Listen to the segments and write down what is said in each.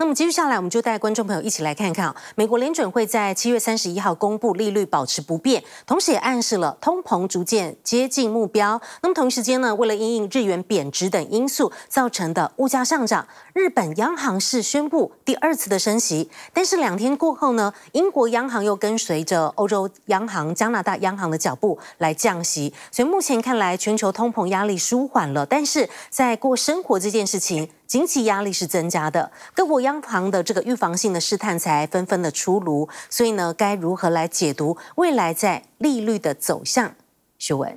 那么接下来，我们就带观众朋友一起来看看啊，美国联准会在七月三十一号公布利率保持不变，同时也暗示了通膨逐渐接近目标。那么同一时间呢，为了因应日元贬值等因素造成的物价上涨，日本央行是宣布第二次的升息。但是两天过后呢，英国央行又跟随着欧洲央行、加拿大央行的脚步来降息。所以目前看来，全球通膨压力舒缓了，但是在过生活这件事情。经济压力是增加的，各国央行的这个预防性的试探才纷纷的出炉，所以呢，该如何来解读未来在利率的走向？修文，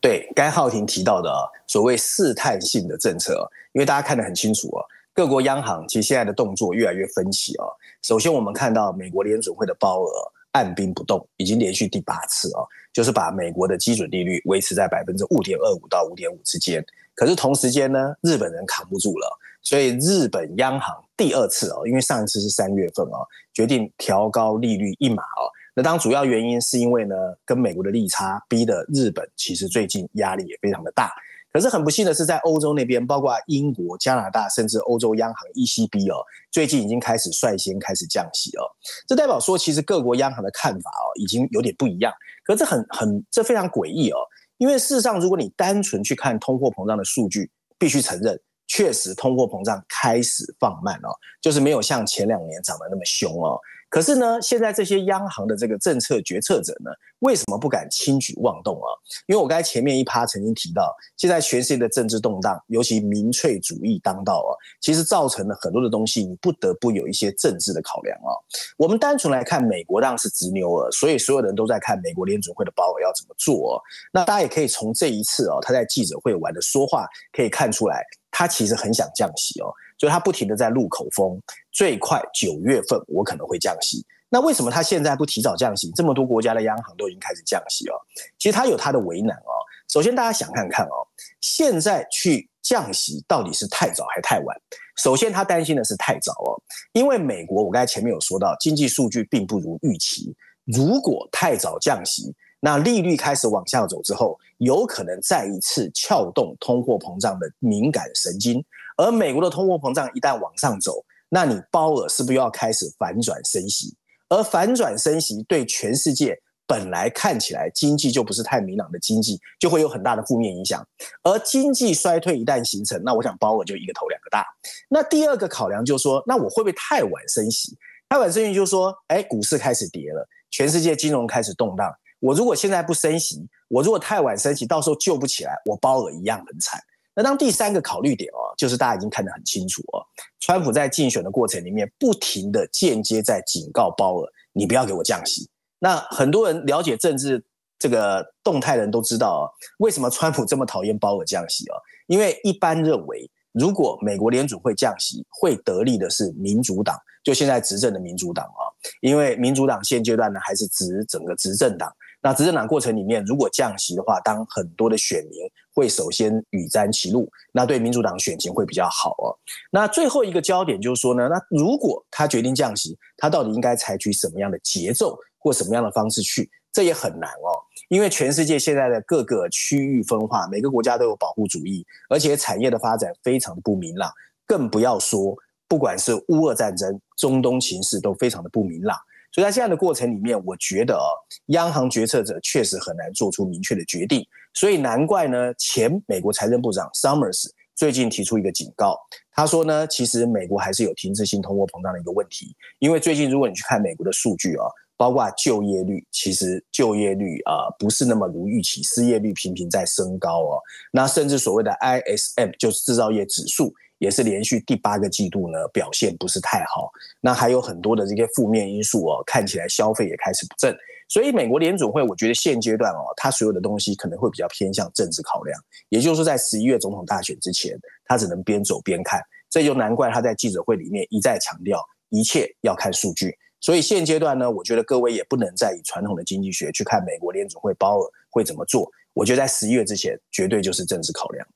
对，该浩庭提到的所谓试探性的政策，因为大家看得很清楚啊，各国央行其实现在的动作越来越分歧啊。首先，我们看到美国联准会的包额按兵不动，已经连续第八次啊，就是把美国的基准利率维持在百分之五点二五到五点五之间。可是同时间呢，日本人扛不住了，所以日本央行第二次哦，因为上一次是三月份哦，决定调高利率一码哦。那当主要原因是因为呢，跟美国的利差逼得日本其实最近压力也非常的大。可是很不幸的是，在欧洲那边，包括英国、加拿大，甚至欧洲央行 ECB 哦，最近已经开始率先开始降息哦。这代表说，其实各国央行的看法哦，已经有点不一样。可是这很很这非常诡异哦。因为事实上，如果你单纯去看通货膨胀的数据，必须承认，确实通货膨胀开始放慢了，就是没有像前两年涨得那么凶哦。可是呢，现在这些央行的这个政策决策者呢，为什么不敢轻举妄动啊？因为我刚才前面一趴曾经提到，现在全世界的政治动荡，尤其民粹主义当道啊，其实造成了很多的东西，你不得不有一些政治的考量啊。我们单纯来看，美国当然是直牛耳，所以所有人都在看美国联准会的鲍尔要怎么做。那大家也可以从这一次哦，他在记者会玩的说话可以看出来，他其实很想降息哦。所以他不停的在录口风，最快九月份我可能会降息。那为什么他现在不提早降息？这么多国家的央行都已经开始降息了，其实他有他的为难哦。首先大家想看看哦，现在去降息到底是太早还太晚？首先他担心的是太早哦，因为美国我刚才前面有说到，经济数据并不如预期。如果太早降息，那利率开始往下走之后，有可能再一次撬动通货膨胀的敏感神经。而美国的通货膨胀一旦往上走，那你鲍尔是不是要开始反转升息？而反转升息对全世界本来看起来经济就不是太明朗的经济，就会有很大的负面影响。而经济衰退一旦形成，那我想鲍尔就一个头两个大。那第二个考量就是说，那我会不会太晚升息？太晚升息就是说，哎，股市开始跌了，全世界金融开始动荡。我如果现在不升息，我如果太晚升息，到时候救不起来，我鲍尔一样很惨。那当第三个考虑点哦，就是大家已经看得很清楚哦，川普在竞选的过程里面，不停的间接在警告鲍尔，你不要给我降息。那很多人了解政治这个动态的人都知道哦，为什么川普这么讨厌鲍尔降息哦？因为一般认为，如果美国联储会降息，会得利的是民主党，就现在执政的民主党啊，因为民主党现阶段呢还是执整个执政党。那执政党过程里面，如果降息的话，当很多的选民会首先与沾其路，那对民主党选情会比较好哦。那最后一个焦点就是说呢，那如果他决定降息，他到底应该采取什么样的节奏或什么样的方式去？这也很难哦，因为全世界现在的各个区域分化，每个国家都有保护主义，而且产业的发展非常不明朗，更不要说不管是乌俄战争、中东情势都非常的不明朗。所以在这样的过程里面，我觉得哦，央行决策者确实很难做出明确的决定。所以难怪呢，前美国财政部长 Summers 最近提出一个警告，他说呢，其实美国还是有停滞性通货膨胀的一个问题。因为最近如果你去看美国的数据啊，包括就业率，其实就业率啊不是那么如预期，失业率频频在升高哦。那甚至所谓的 ISM 就是制造业指数。也是连续第八个季度呢，表现不是太好。那还有很多的这些负面因素哦，看起来消费也开始不振。所以美国联准会，我觉得现阶段哦，它所有的东西可能会比较偏向政治考量。也就是，在十一月总统大选之前，它只能边走边看。这就难怪他在记者会里面一再强调，一切要看数据。所以现阶段呢，我觉得各位也不能再以传统的经济学去看美国联准会鲍尔会怎么做。我觉得在十一月之前，绝对就是政治考量。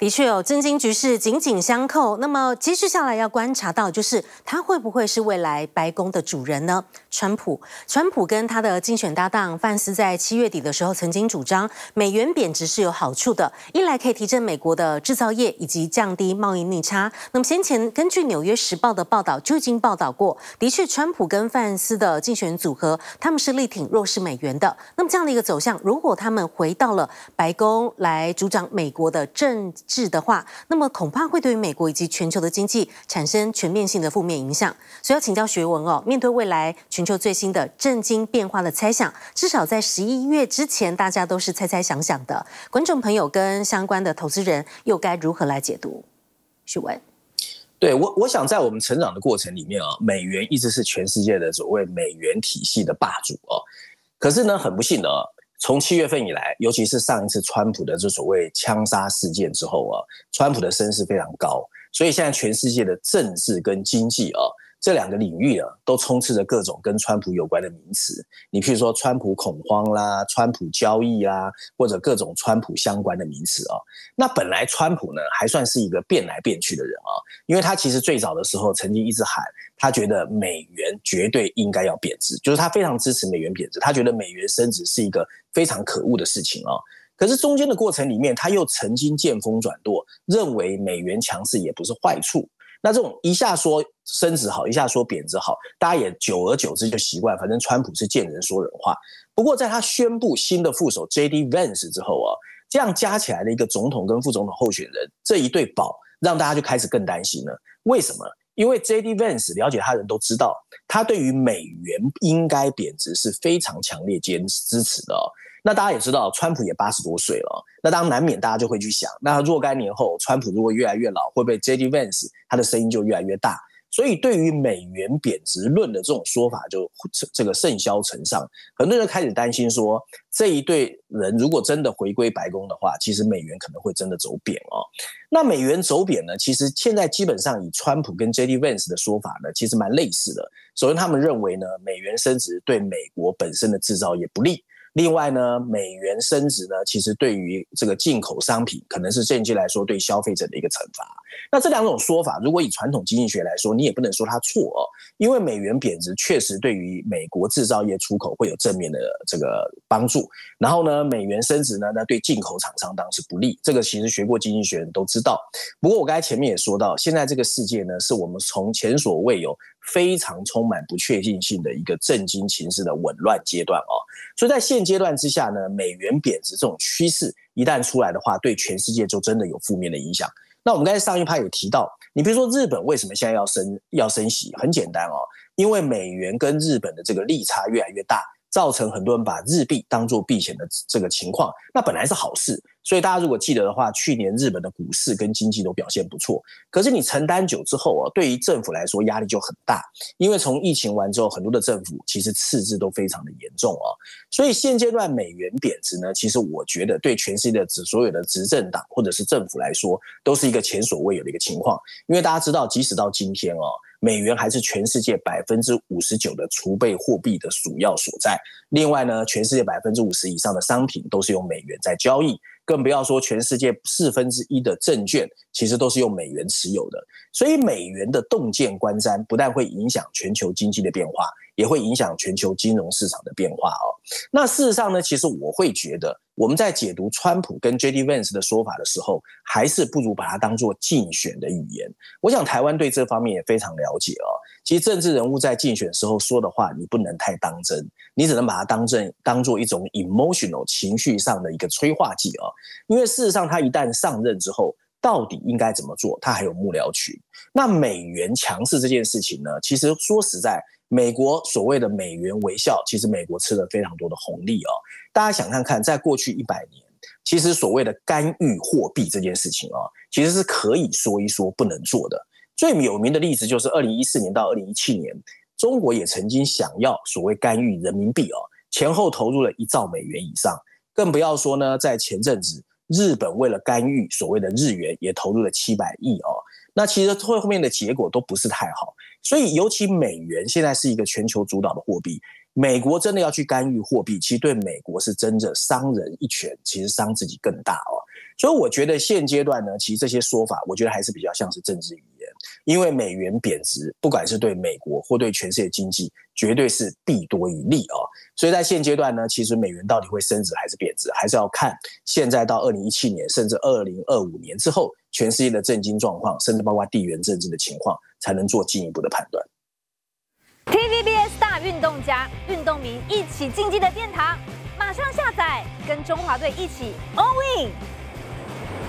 的确有震惊局势紧紧相扣。那么接续下来要观察到，就是他会不会是未来白宫的主人呢？川普，川普跟他的竞选搭档范斯在七月底的时候曾经主张，美元贬值是有好处的，一来可以提振美国的制造业以及降低贸易逆差。那么先前根据《纽约时报》的报道就已经报道过，的确川普跟范斯的竞选组合他们是力挺弱势美元的。那么这样的一个走向，如果他们回到了白宫来主掌美国的政，制的话，那么恐怕会对于美国以及全球的经济产生全面性的负面影响。所以要请教学文哦，面对未来全球最新的震惊变化的猜想，至少在十一月之前，大家都是猜猜想想的。观众朋友跟相关的投资人又该如何来解读？学文，对我，我想在我们成长的过程里面啊，美元一直是全世界的所谓美元体系的霸主哦。可是呢，很不幸的啊。从七月份以来，尤其是上一次川普的这所谓枪杀事件之后啊，川普的声势非常高，所以现在全世界的政治跟经济啊。这两个领域啊，都充斥着各种跟川普有关的名词。你譬如说，川普恐慌啦，川普交易啦，或者各种川普相关的名词啊。那本来川普呢，还算是一个变来变去的人啊，因为他其实最早的时候曾经一直喊，他觉得美元绝对应该要贬值，就是他非常支持美元贬值，他觉得美元升值是一个非常可恶的事情啊。可是中间的过程里面，他又曾经见风转舵，认为美元强势也不是坏处。那这种一下说升值好，一下说贬值好，大家也久而久之就习惯。反正川普是见人说人话。不过在他宣布新的副手 J.D. Vance 之后啊，这样加起来的一个总统跟副总统候选人这一对宝，让大家就开始更担心了。为什么？因为 J.D. Vance 了解他人都知道，他对于美元应该贬值是非常强烈坚支持的。那大家也知道，川普也八十多岁了，那当然难免大家就会去想，那若干年后，川普如果越来越老，会不会 J.D. Vance 他的声音就越来越大？所以对于美元贬值论的这种说法，就这个甚嚣尘上，很多人开始担心说，这一对人如果真的回归白宫的话，其实美元可能会真的走贬哦。那美元走贬呢？其实现在基本上以川普跟 J.D. Vance 的说法呢，其实蛮类似的。首先，他们认为呢，美元升值对美国本身的制造业不利。另外呢，美元升值呢，其实对于这个进口商品，可能是间接来说对消费者的一个惩罚。那这两种说法，如果以传统经济学来说，你也不能说它错哦，因为美元贬值确实对于美国制造业出口会有正面的这个帮助。然后呢，美元升值呢，那对进口厂商当然是不利。这个其实学过经济学人都知道。不过我刚才前面也说到，现在这个世界呢，是我们从前所未有。非常充满不确定性的一个震惊情势的紊乱阶段哦，所以在现阶段之下呢，美元贬值这种趋势一旦出来的话，对全世界就真的有负面的影响。那我们刚才上一趴有提到，你比如说日本为什么现在要升要升息？很简单哦，因为美元跟日本的这个利差越来越大。造成很多人把日币当做避险的这个情况，那本来是好事。所以大家如果记得的话，去年日本的股市跟经济都表现不错。可是你承担久之后啊，对于政府来说压力就很大，因为从疫情完之后，很多的政府其实赤字都非常的严重啊。所以现阶段美元贬值呢，其实我觉得对全世界的执所有的执政党或者是政府来说，都是一个前所未有的一个情况。因为大家知道，即使到今天哦。美元还是全世界百分之五十九的储备货币的主要所在。另外呢，全世界百分之五十以上的商品都是用美元在交易，更不要说全世界四分之一的证券其实都是用美元持有的。所以，美元的洞见观瞻不但会影响全球经济的变化。也会影响全球金融市场的变化哦。那事实上呢，其实我会觉得，我们在解读川普跟 J.D. Vance 的说法的时候，还是不如把它当做竞选的语言。我想台湾对这方面也非常了解哦。其实政治人物在竞选时候说的话，你不能太当真，你只能把它当真当做一种 emotional 情绪上的一个催化剂啊。因为事实上，他一旦上任之后，到底应该怎么做，他还有幕僚群。那美元强势这件事情呢，其实说实在。美国所谓的美元微笑，其实美国吃了非常多的红利哦。大家想看看，在过去一百年，其实所谓的干预货币这件事情啊，其实是可以说一说不能做的。最有名的例子就是二零一四年到二零一七年，中国也曾经想要所谓干预人民币哦，前后投入了一兆美元以上。更不要说呢，在前阵子，日本为了干预所谓的日元，也投入了七百亿哦。那其实后后面的结果都不是太好。所以，尤其美元现在是一个全球主导的货币，美国真的要去干预货币，其实对美国是真的伤人一拳，其实伤自己更大哦。所以我觉得现阶段呢，其实这些说法，我觉得还是比较像是政治语，因为美元贬值，不管是对美国或对全世界经济，绝对是弊多于利啊。所以在现阶段呢，其实美元到底会升值还是贬值，还是要看现在到二零一七年，甚至二零二五年之后，全世界的政经状况，甚至包括地缘政治的情况，才能做进一步的判断。TVBS 大运动家，运动迷一起竞技的殿堂，马上下载，跟中华队一起 All In。